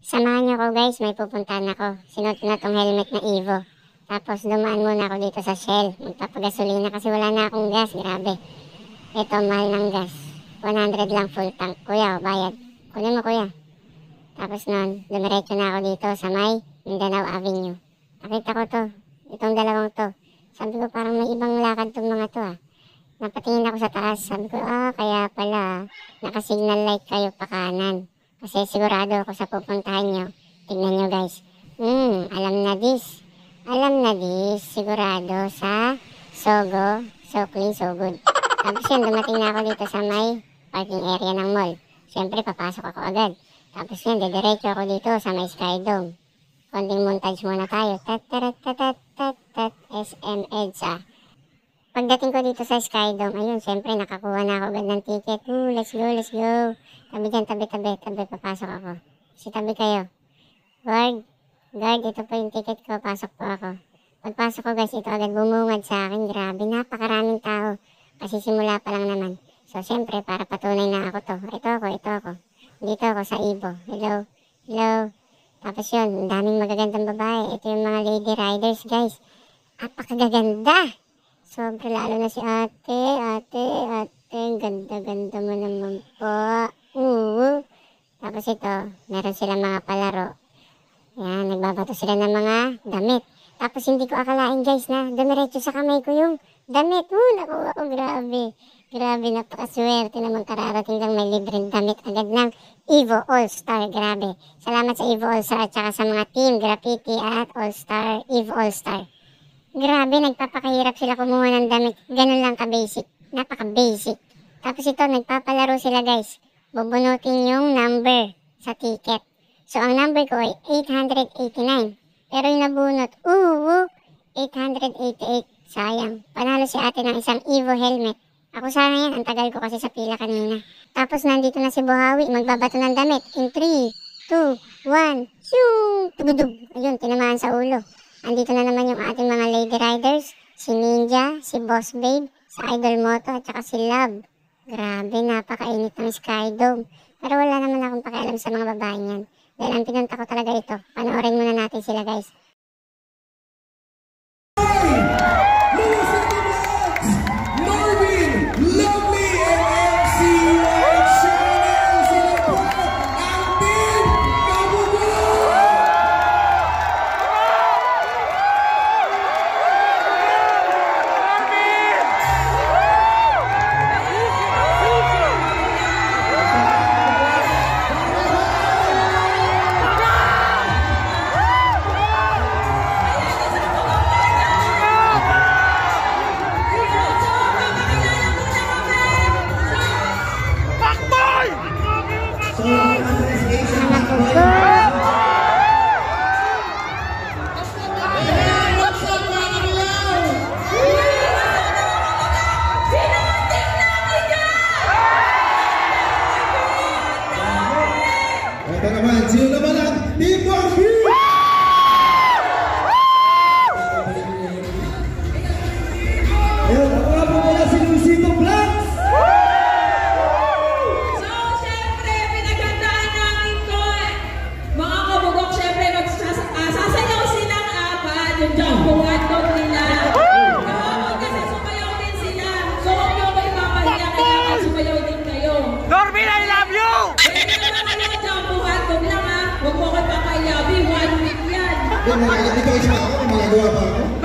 Samahan niyo ako guys, may pupuntahan ako. Sinuot ko na tong helmet na Evo. Tapos dumaan muna ako dito sa Shell. Magpapagasolina kasi wala na akong gas. Grabe. Ito, mahal ng gas. 100 lang full tank. Kuya, oh, bayad. Kunin mo kuya. Tapos nun, dumiretso na ako dito sa may Mindanao Avenue. Nakita ko to. Itong dalawang to. Sabi ko parang may ibang lakad tong mga to ah. Napatingin ako sa taas. Sabi ko, ah, kaya pala, nakasignal light kayo pa kanan. Kasi sigurado ako sa pupuntahan nyo. Tignan nyo guys. Hmm, alam na this. Alam na this. Sigurado sa Sogo. So clean, so good. Tapos yun, dumating na ako dito sa may parking area ng mall. Siyempre, papasok ako agad. Tapos yun, dediretso ako dito sa may Skydome. Konting montage muna tayo. Tat, tat, tat, tat, tat, tat, SM EDSA. Pagdating ko dito sa Skydome, ayun, siyempre nakakuha na ako agad ng ticket. Ooh, let's go, let's go. Tabi dyan, tabi, tabi, tabi, papasok ako. Si tabi kayo. Guard, guard, ito po yung ticket ko, pasok po ako. Pagpasok ko guys, ito agad bumungad sa akin. Grabe, napakaraming tao. Kasi simula pa lang naman. So, siyempre, para patunay na ako to. Ito ako, ito ako. Dito ako sa Ibo. Hello, hello. Tapos yun, daming magagandang babae. Ito yung mga lady riders, guys. Apakagaganda. Sobra lalo na si ate, ate, ate. Ganda-ganda mo naman po. Oo. Tapos ito, meron silang mga palaro. Yan, nagbabato sila ng mga damit. Tapos hindi ko akalain guys na dumiretso sa kamay ko yung damit. Oo, nakuha ko. Grabe. Grabe, napakaswerte naman kararating lang may libreng damit agad ng Evo All-Star. Grabe. Salamat sa Evo All-Star at saka sa mga team Graffiti at All-Star, Evo All-Star. Grabe, nagpapakahirap sila kumuha ng damit. Ganun lang ka-basic. Napaka-basic. Tapos ito, nagpapalaro sila guys. Bubunutin yung number sa ticket. So, ang number ko ay 889. Pero yung nabunot, oo, 888. Sayang. Panalo si ate ng isang Evo helmet. Ako sana yan, ang tagal ko kasi sa pila kanina. Tapos nandito na si Buhawi, magbabato ng damit. In 3, 2, 1, shoo! Tugudug. Ayun, tinamaan sa ulo. Andito na naman yung ating mga lady riders. Si Ninja, si Boss Babe, si Idol Moto, at saka si Love. Grabe, napakainit ng Skydome. Pero wala naman akong pakialam sa mga babae niyan. Dahil ang pinunta ko talaga ito. Panoorin muna natin sila guys. Yan. Hindi ko hindi ko isip ako kung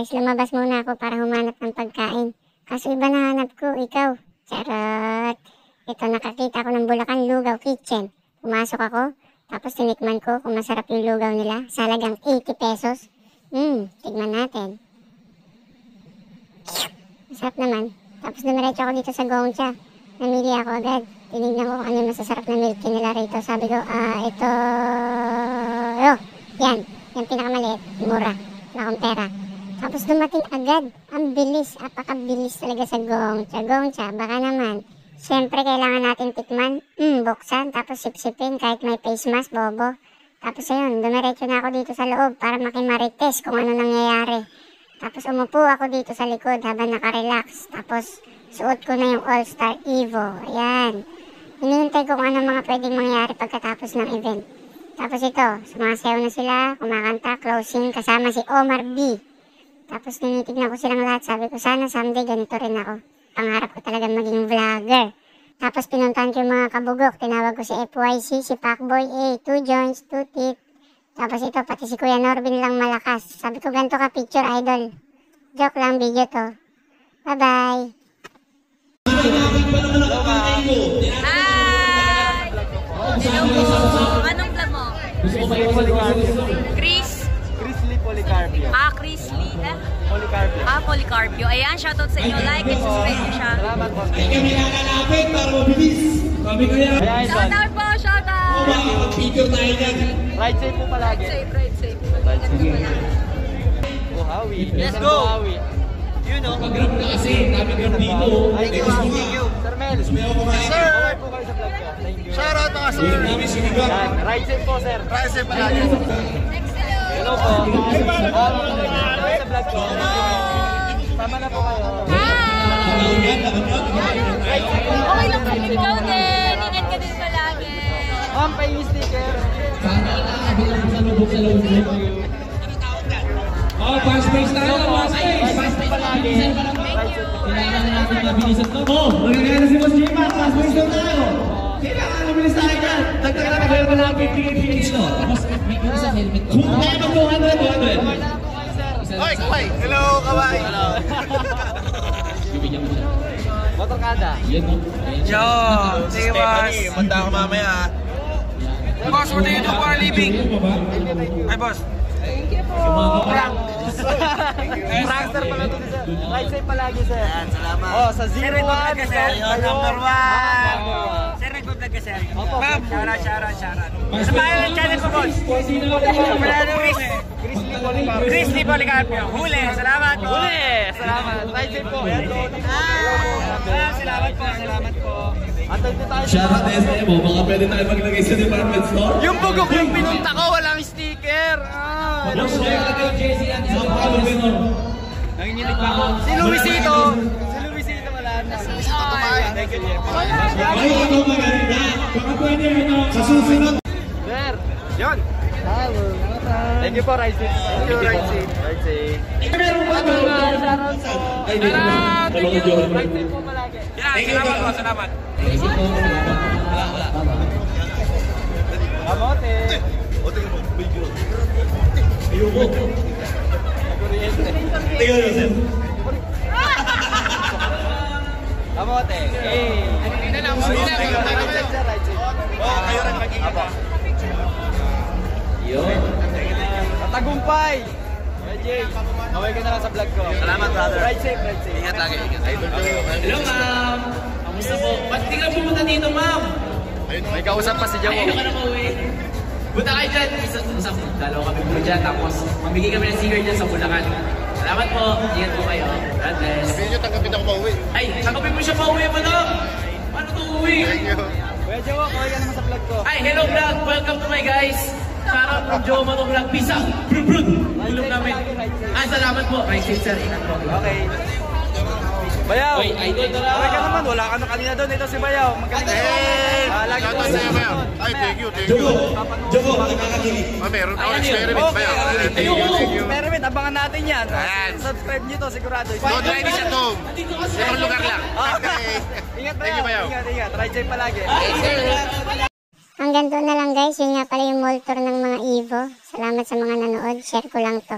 guys, lumabas muna ako para humanap ng pagkain. Kaso iba na hanap ko, ikaw. Charot. Ito nakakita ko ng Bulacan Lugaw Kitchen. Pumasok ako, tapos tinikman ko kung masarap yung lugaw nila. Sa halagang 80 pesos. Hmm, tignan natin. Masarap naman. Tapos dumiretso ako dito sa Gongcha. Namili ako agad. Tinignan ko kung ano masasarap na milk nila rito. Sabi ko, ah, ito... Oh, yan. Yung pinakamaliit. Mura. Wala akong pera. Tapos dumating agad. Ang bilis. Apakabilis talaga sa Gongcha. Gongcha, baka naman. Siyempre, kailangan natin tikman. Hmm, buksan. Tapos sipsipin kahit may face mask, bobo. Tapos ayun, dumiretso na ako dito sa loob para makimarites kung ano nangyayari. Tapos umupo ako dito sa likod habang nakarelax. Tapos suot ko na yung All-Star Evo. Ayan. Hinihintay ko kung ano mga pwedeng mangyari pagkatapos ng event. Tapos ito, sumasayaw na sila, kumakanta, closing, kasama si Omar B. Tapos tinitignan ko silang lahat. Sabi ko, sana someday ganito rin ako. Pangarap ko talaga maging vlogger. Tapos pinuntahan ko yung mga kabugok. Tinawag ko si FYC, si Pacboy A, Two Joints, Two Teeth. Tapos ito, pati si Kuya Norbin lang malakas. Sabi ko, ganito ka picture, idol. Joke lang, video to. Bye-bye. Hi! Hello po. Anong vlog mo? Chris? Chrisley Policarpio. Ah. Eh? Policarpio. Ayan, shoutout sa inyo. Like and subscribe nyo siya. Salamat po. Kami nakalapit para mabilis. Kami kaya. Kaya Idol. Shoutout po, shoutout! Makakapicture tayo dyan. Ride safe po palagi. Safe, right, safe. Ka pala. Buhawi. Let's Yan go. Buhawi. Yun o. Pag-grab na kasi, kami grab dito. Thank you. Thank you. Sir Mel. May ako kumain. Sir. Okay po kayo sa vlog ko. Thank you. Shout out mga sir. Yan. Ride safe po, sir. Price safe palagi. Hello po. Okay sa Tama na po kayo. Okay lang po, ikaw din. Ingat ka din palagi. Ma'am, pahingi sticker. Oh, fast pace tayo. Fast pace. Fast pace palagi. Magagana si Boss Jima. Fast pace daw tayo. Kailangan mabilis tayo natin meron na natin PH no. Tapos may isang helmet ko. Kung kaya mag 200, 200. Oy, kaway. Hello, kaway. Hello. Motorkada. Yo, sige boss. Manda ako mamaya. Boss, what do you do for a living? Hi, boss. Prank. Prankster pala to sir. Ride safe palagi sir. Yan, salamat. Oh, sa 01. Ayun, number one. Sir, nagbablog ka sir. Ma'am, shara, shara, shara. Sa bayan ng channel ko, boss. Chris. Chris Di Policarpio. Huli, salamat po. Huli! Salamat. Safe po. Ah, salamat po, salamat po. Shout out SM mo. Baka pwede tayo maglagay sa department store. Yung bugok yung pinunta ko, walang sticker. Ah, Yung share kay JC Benor. nanginginig pa ako. Si Luisito. Si Luisito wala na. Si Luisito tumahay. Thank you, Jeff. Ay, ito maganda. Baka pwede ano, sa susunod. Sir. Yun. Thank you po, Ride safe. Thank you, Ride safe. Ride safe. Meron ba? Shoutout po. Ay, dito na. Talong ko Johan. Ride safe po palagi. Yan, salamat po, salamat. Kamote. Ayoko. Kuryente. Tingnan mo, sir. Kamote. Hey. Ride safe, sir. Ride safe. Oh, kayo rin mag-ingat. Yun. Tagumpay! Jay, kaway ka na lang sa vlog ko. Salamat, brother. Ride safe, ride safe. Ingat lagi. Hello, ma'am. Kamusta po? Ba't di ka pumunta dito, ma'am? May kausap pa si Jawo. Ayun ka na pauwi. Punta kayo dyan. Isa, isa, dalawa kami po dyan. Tapos, mamigay kami ng sticker dyan sa Bulacan. Salamat po. Ingat po kayo. God bless. Sabihin nyo, tanggapin ako pauwi. Ay, tanggapin mo siya pauwi, madam. Paano to uwi? Thank you. Kuya Jawo, kaway ka naman sa vlog ko. Ay, hello vlog. Welcome to my guys. From Joe out. Brun, brun. Tulog namin. Ah, salamat po. Right safe, sir. Ingat po. Okay. Bayaw! Oy, idol na lang. Kaway ka naman, wala ka na kanina doon. Ito si Bayaw. Magaling ka. Hey! Ah, lagi Shoutout ko- sa'yo, Bayaw. Ay, thank you, thank you. Joko, nakakakilig. Ah, meron ako experiment, Bayaw. Okay, Ay, Thank you, thank you. Experiment, abangan natin yan. Ayan. Subscribe nyo to, sigurado. Don't try this at home. Ibang lugar lang. Okay. Ingat Bayaw. Ingat, ingat. Ride safe palagi. Hanggang doon na lang guys. Yun nga pala yung mall tour ng mga Evo. Salamat sa mga nanood. Share ko lang to.